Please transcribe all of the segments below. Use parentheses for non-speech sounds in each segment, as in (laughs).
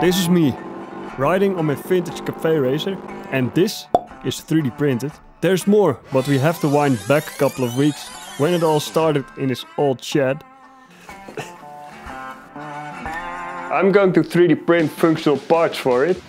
This is me, riding on my vintage cafe racer, and this is 3D printed. There's more, but we have to wind back a couple of weeks when it all started in this old shed. (coughs) I'm going to 3D print functional parts for it.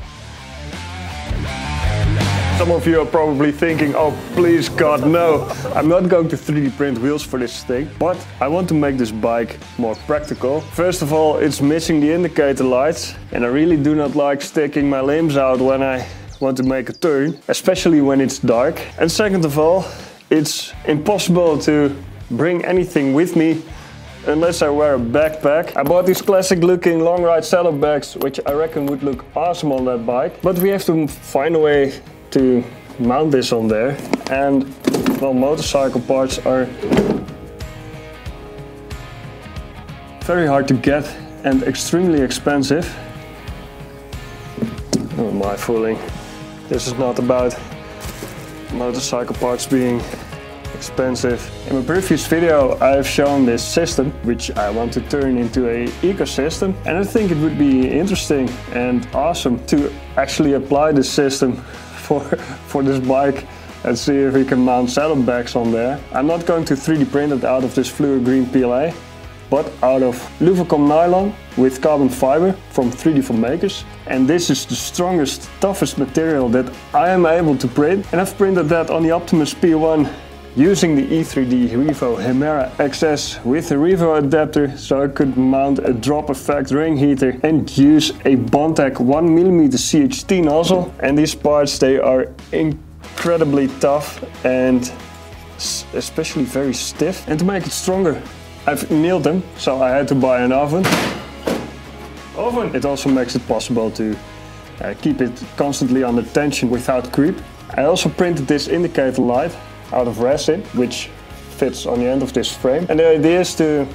Some of you are probably thinking, oh please God no. I'm not going to 3D print wheels for this thing, but I want to make this bike more practical. First of all, it's missing the indicator lights and I really do not like sticking my limbs out when I want to make a turn, especially when it's dark. And second of all, it's impossible to bring anything with me unless I wear a backpack. I bought these classic looking long ride saddlebags, which I reckon would look awesome on that bike. But we have to find a way to mount this on there. And well, motorcycle parts are very hard to get and extremely expensive. Oh my fooling. This is not about motorcycle parts being expensive. In my previous video I've shown this system which I want to turn into a ecosystem and I think it would be interesting and awesome to actually apply this system for, for this bike and see if we can mount saddlebags on there. I'm not going to 3D print it out of this fluor green PLA, but out of Luvocom nylon with carbon fiber from 3D for Makers. And this is the strongest, toughest material that I am able to print. And I've printed that on the Optimus P1 using the E3D Revo Hemera XS with a Revo adapter so I could mount a Dropeffect ring heater and use a Bondtech 1mm CHT nozzle and these parts they are incredibly tough and especially very stiff and to make it stronger I've annealed them so I had to buy an oven. Oven! It also makes it possible to uh, keep it constantly under tension without creep. I also printed this indicator light out of resin, which fits on the end of this frame. And the idea is to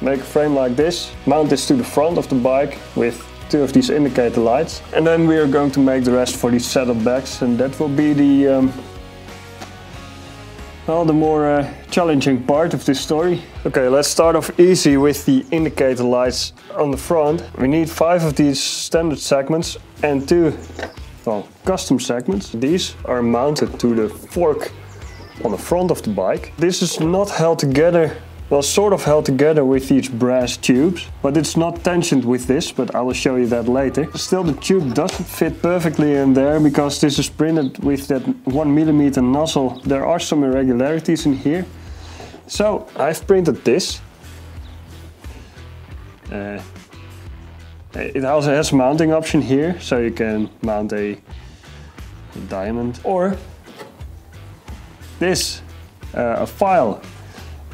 make a frame like this, mount this to the front of the bike with two of these indicator lights. And then we are going to make the rest for these saddlebags and that will be the um, well, the more uh, challenging part of this story. Okay, let's start off easy with the indicator lights on the front. We need five of these standard segments and two well, custom segments. These are mounted to the fork on the front of the bike. This is not held together well, sort of held together with these brass tubes, but it's not tensioned with this, but I will show you that later. Still, the tube doesn't fit perfectly in there because this is printed with that one millimeter nozzle. There are some irregularities in here. So I've printed this. Uh, it also has mounting option here, so you can mount a diamond or this, uh, a file,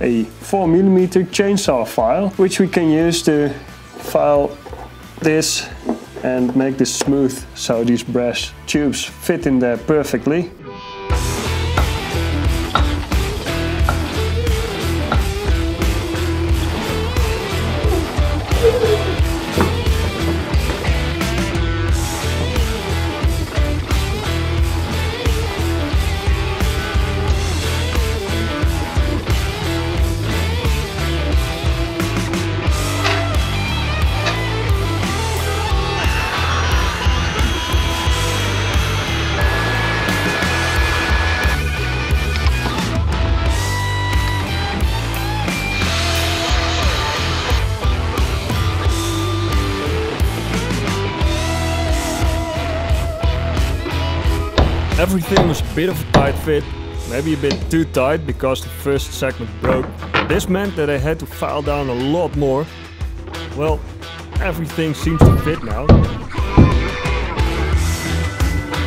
a 4mm chainsaw file, which we can use to file this and make this smooth so these brass tubes fit in there perfectly. Everything was a bit of a tight fit, maybe a bit too tight because the first segment broke. This meant that I had to file down a lot more. Well, everything seems to fit now.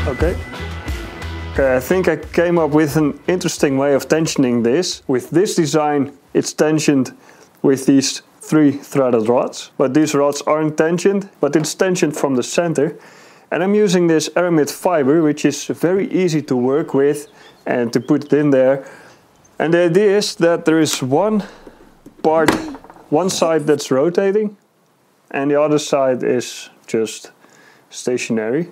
Okay. Okay, I think I came up with an interesting way of tensioning this. With this design, it's tensioned with these three threaded rods. But these rods aren't tensioned, but it's tensioned from the center. And I'm using this aramid fiber, which is very easy to work with and to put it in there. And the idea is that there is one part, one side that's rotating, and the other side is just stationary.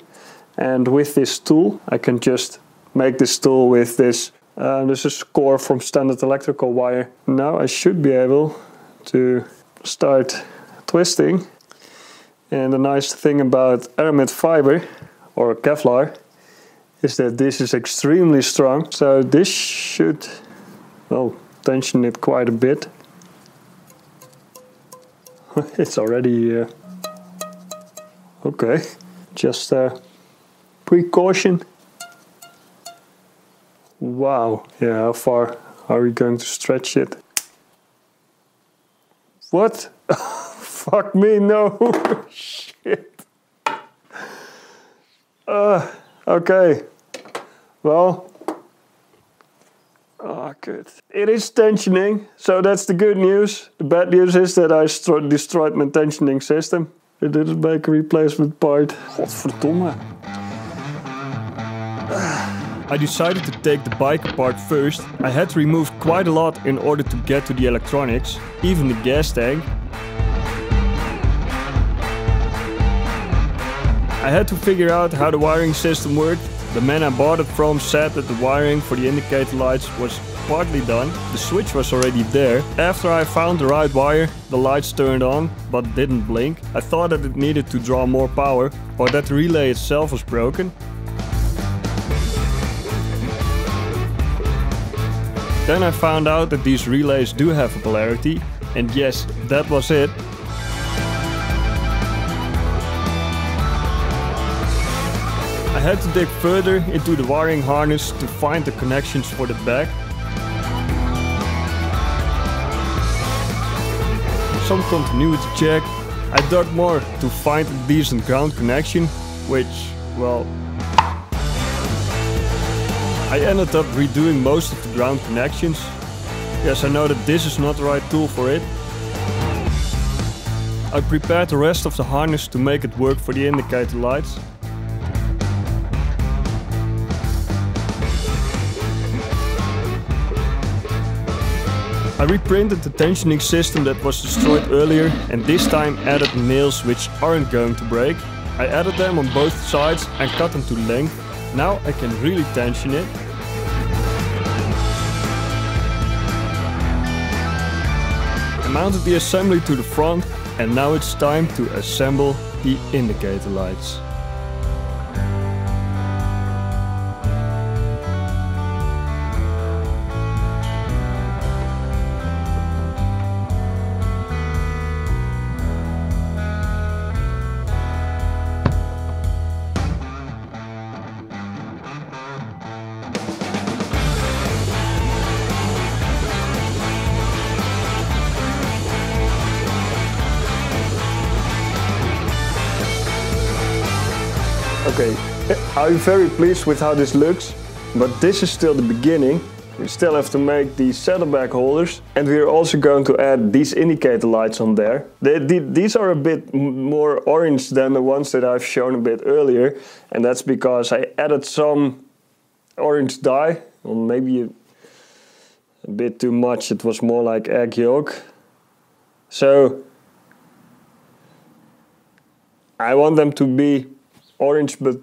And with this tool, I can just make this tool with this. Uh, this is core from standard electrical wire. Now I should be able to start twisting And the nice thing about aramid fiber or Kevlar is that this is extremely strong. So this should, well, tension it quite a bit. (laughs) it's already, uh, okay, just a precaution. Wow, yeah, how far are we going to stretch it? What? (laughs) Fuck me, no. (laughs) Shit. Uh, okay. Well. Oh, good. It is tensioning, so that's the good news. The bad news is that I destroyed my tensioning system. It didn't make a replacement part. Godverdomme. I decided to take the bike apart first. I had to remove quite a lot in order to get to the electronics, even the gas tank. I had to figure out how the wiring system worked. The man I bought it from said that the wiring for the indicator lights was partly done. The switch was already there. After I found the right wire, the lights turned on, but didn't blink. I thought that it needed to draw more power, or that the relay itself was broken. Then I found out that these relays do have a polarity, and yes, that was it. I had to dig further into the wiring harness to find the connections for the back. Some continuity check. I dug more to find a decent ground connection, which, well, I ended up redoing most of the ground connections. Yes, I know that this is not the right tool for it. I prepared the rest of the harness to make it work for the indicator lights. I reprinted the tensioning system that was destroyed earlier and this time added nails which aren't going to break. I added them on both sides and cut them to length now I can really tension it. I mounted the assembly to the front and now it's time to assemble the indicator lights. I'm very pleased with how this looks, but this is still the beginning. We still have to make these saddlebag holders and we're also going to add these indicator lights on there. They, they, these are a bit more orange than the ones that I've shown a bit earlier and that's because I added some orange dye, or maybe a, a bit too much, it was more like egg yolk. So I want them to be orange but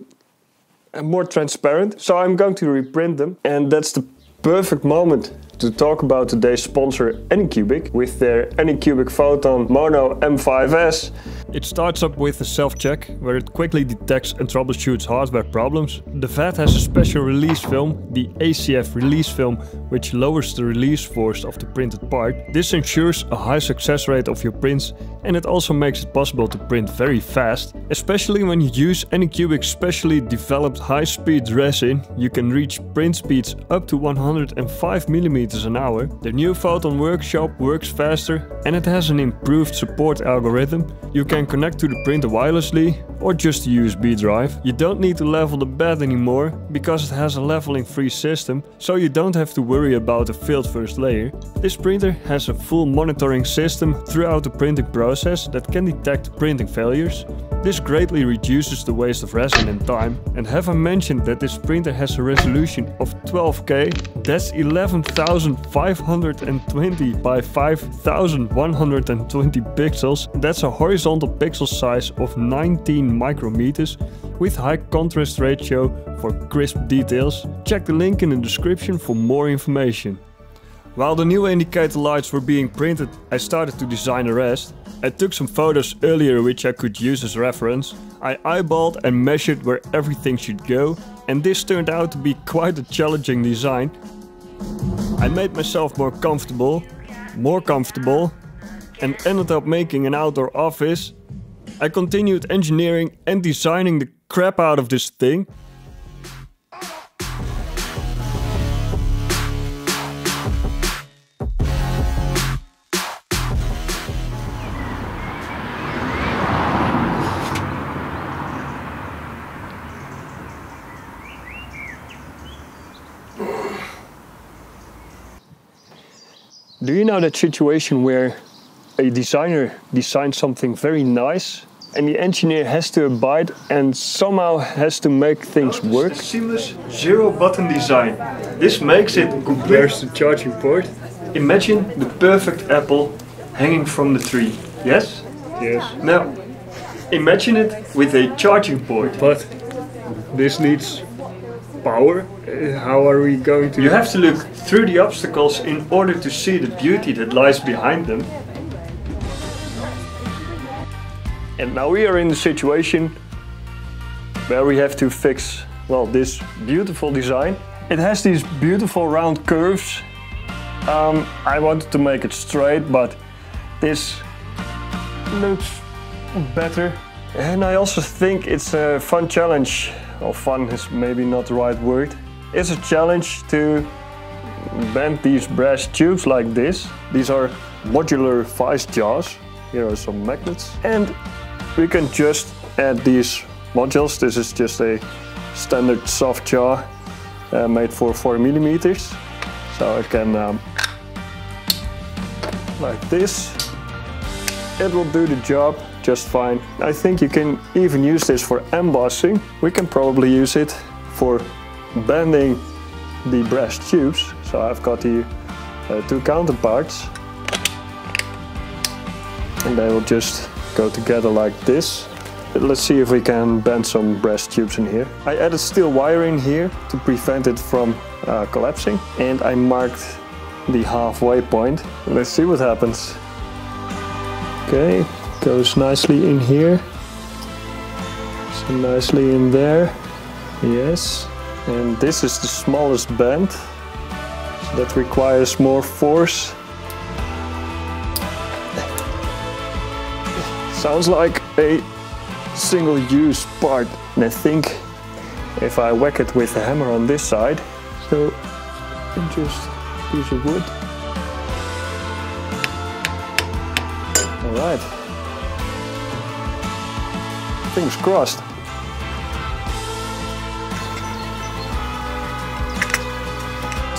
more transparent. So I'm going to reprint them and that's the perfect moment to talk about today's sponsor Anycubic with their Anycubic Photon Mono M5S. It starts up with a self-check where it quickly detects and troubleshoots hardware problems. The VAT has a special release film, the ACF release film, which lowers the release force of the printed part. This ensures a high success rate of your prints and it also makes it possible to print very fast. Especially when you use Anycubic's specially developed high-speed resin, you can reach print speeds up to 105 mm an hour. The new Photon Workshop works faster and it has an improved support algorithm. You can connect to the printer wirelessly or just a USB drive. You don't need to level the bed anymore because it has a leveling free system, so you don't have to worry about a failed first layer. This printer has a full monitoring system throughout the printing process that can detect printing failures. This greatly reduces the waste of resin and time. And have I mentioned that this printer has a resolution of 12K? That's 11,520 by 5,120 pixels. That's a horizontal pixel size of 19 micrometers with high contrast ratio for crisp details. Check the link in the description for more information. While the new indicator lights were being printed, I started to design the rest. I took some photos earlier which I could use as reference. I eyeballed and measured where everything should go and this turned out to be quite a challenging design. I made myself more comfortable, more comfortable and ended up making an outdoor office. I continued engineering and designing the crap out of this thing Do you know that situation where a designer designs something very nice and the engineer has to abide and somehow has to make things work? seamless zero button design. This makes it compared to charging port. Imagine the perfect apple hanging from the tree. Yes? Yes. Now, imagine it with a charging port. But this needs power uh, how are we going to... You have to look through the obstacles in order to see the beauty that lies behind them. And now we are in the situation where we have to fix, well, this beautiful design. It has these beautiful round curves. Um, I wanted to make it straight, but this looks better. And I also think it's a fun challenge. Well, fun is maybe not the right word. It's a challenge to bend these brass tubes like this. These are modular vice jaws. Here are some magnets. And we can just add these modules. This is just a standard soft jaw uh, made for 4 millimeters. So I can, um, like this, it will do the job just fine. I think you can even use this for embossing. We can probably use it for bending the brass tubes. So I've got the uh, two counterparts and they will just go together like this. Let's see if we can bend some brass tubes in here. I added steel wire in here to prevent it from uh, collapsing and I marked the halfway point. Let's see what happens. Okay, goes nicely in here. So nicely in there. Yes. And this is the smallest bend. That requires more force. Sounds like a single-use part. And I think if I whack it with a hammer on this side, so just piece of wood. Alright. Fingers crossed.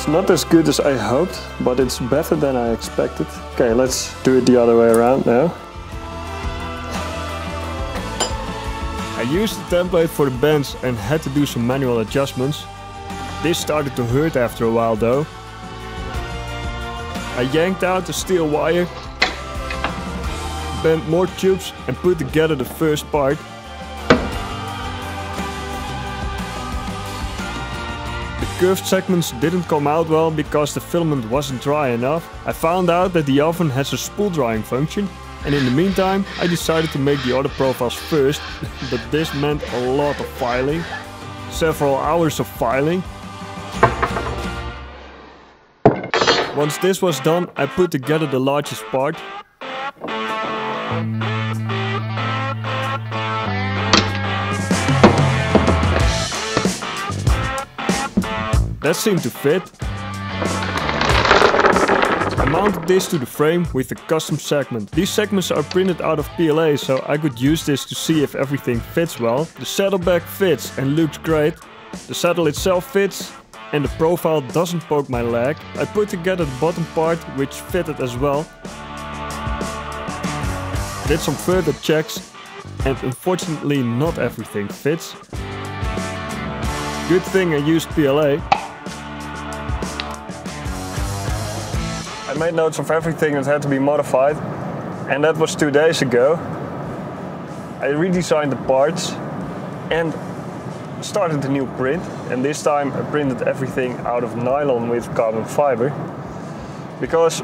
Not as good as I hoped, but it's better than I expected. Okay, let's do it the other way around now. I used the template for the bends and had to do some manual adjustments. This started to hurt after a while though. I yanked out the steel wire, bent more tubes and put together the first part curved segments didn't come out well because the filament wasn't dry enough. I found out that the oven has a spool drying function and in the meantime I decided to make the other profiles first, (laughs) but this meant a lot of filing, several hours of filing. Once this was done I put together the largest part That seemed to fit. I mounted this to the frame with a custom segment. These segments are printed out of PLA so I could use this to see if everything fits well. The saddlebag fits and looks great. The saddle itself fits and the profile doesn't poke my leg. I put together the bottom part which fitted as well. Did some further checks and unfortunately not everything fits. Good thing I used PLA. Made notes of everything that had to be modified and that was two days ago. I redesigned the parts and started a new print and this time I printed everything out of nylon with carbon fiber. because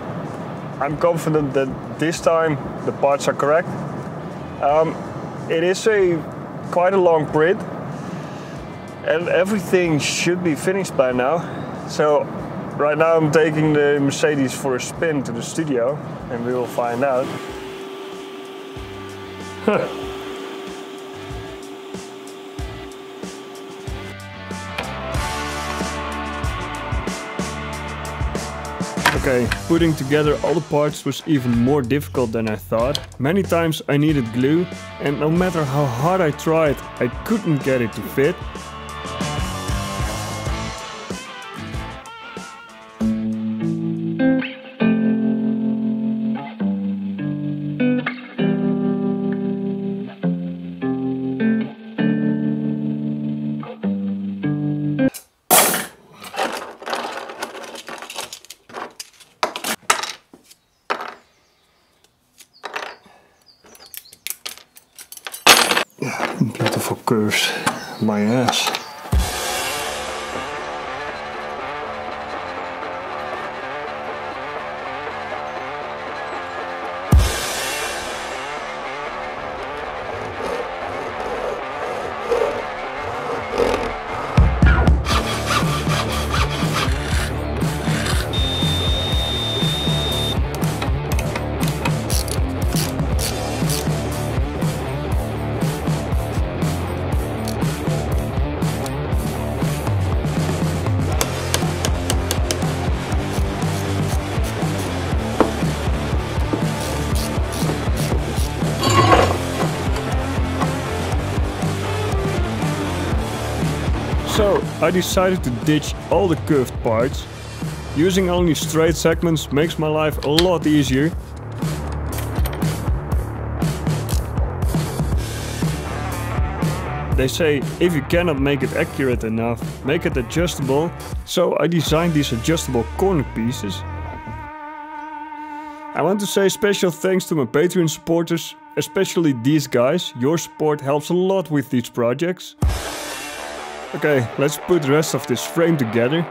I'm confident that this time the parts are correct. Um, it is a quite a long print and everything should be finished by now. So right now I'm taking the Mercedes for a spin to the studio and we will find out. (laughs) Okay, putting together all the parts was even more difficult than I thought. Many times I needed glue and no matter how hard I tried, I couldn't get it to fit. So I decided to ditch all the curved parts. Using only straight segments makes my life a lot easier. They say if you cannot make it accurate enough, make it adjustable. So I designed these adjustable corner pieces. I want to say special thanks to my Patreon supporters, especially these guys. Your support helps a lot with these projects. Okay, let's put the rest of this frame together.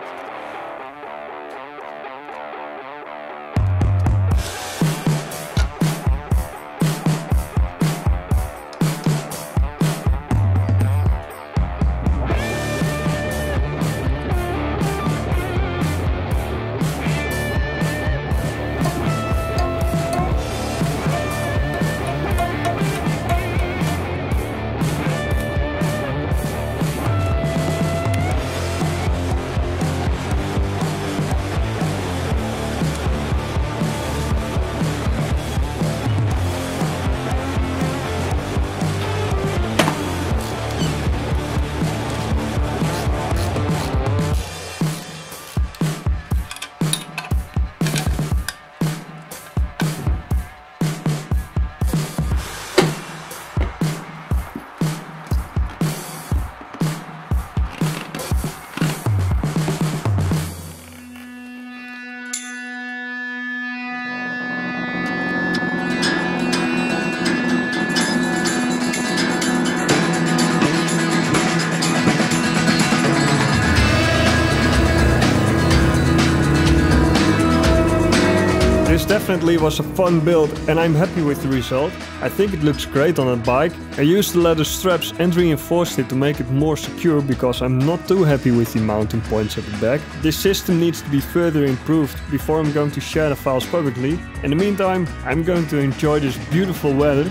Definitely was a fun build and I'm happy with the result. I think it looks great on a bike. I used the leather straps and reinforced it to make it more secure because I'm not too happy with the mounting points at the back. This system needs to be further improved before I'm going to share the files publicly. In the meantime, I'm going to enjoy this beautiful weather